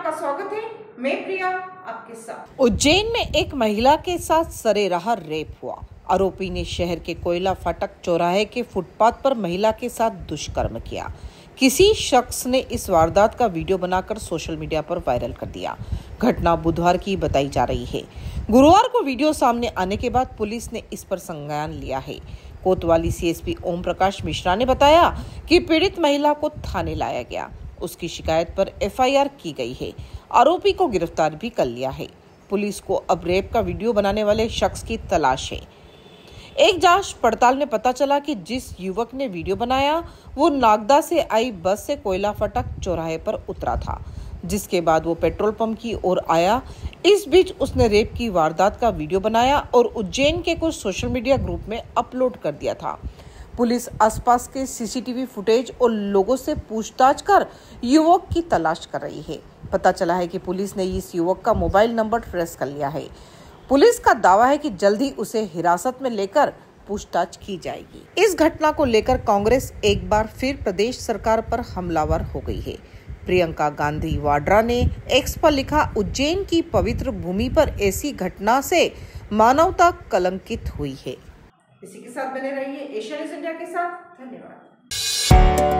आपका स्वागत है। मैं प्रिया, आपके साथ। उज्जैन में एक महिला के साथ सरेराह रेप हुआ। आरोपी ने शहर के कोयला फाटक चौराहे के फुटपाथ पर महिला के साथ दुष्कर्म किया। किसी शख्स ने इस वारदात का वीडियो बनाकर सोशल मीडिया पर वायरल कर दिया। घटना बुधवार की बताई जा रही है। गुरुवार को वीडियो सामने आने के बाद पुलिस ने इस पर संज्ञान लिया है। कोतवाली सीएसपी ओम प्रकाश मिश्रा ने बताया कि पीड़ित महिला को थाने लाया गया। उसकी शिकायत पर एफआईआर की गई है। आरोपी को गिरफ़्तार भी कर लिया है। पुलिस को अब रेप का वीडियो बनाने वाले शख्स की तलाश है। एक जाँच पड़ताल में पता चला कि जिस युवक ने वीडियो बनाया, वो नागदा से आई बस से कोयला फटक चौराहे पर उतरा था, जिसके बाद वो पेट्रोल पंप की ओर आया। इस बीच उसने रेप की वारदात का वीडियो बनाया और उज्जैन के कुछ सोशल मीडिया ग्रुप में अपलोड कर दिया था। पुलिस आसपास के सीसीटीवी फुटेज और लोगों से पूछताछ कर युवक की तलाश कर रही है। पता चला है कि पुलिस ने इस युवक का मोबाइल नंबर ट्रेस कर लिया है। पुलिस का दावा है कि जल्दी उसे हिरासत में लेकर पूछताछ की जाएगी। इस घटना को लेकर कांग्रेस एक बार फिर प्रदेश सरकार पर हमलावर हो गई है। प्रियंका गांधी वाड्रा ने एक्स पर लिखा, उज्जैन की पवित्र भूमि पर ऐसी घटना से मानवता कलंकित हुई है। इसी के साथ बने रहिए एशिया इंडिया के साथ। धन्यवाद।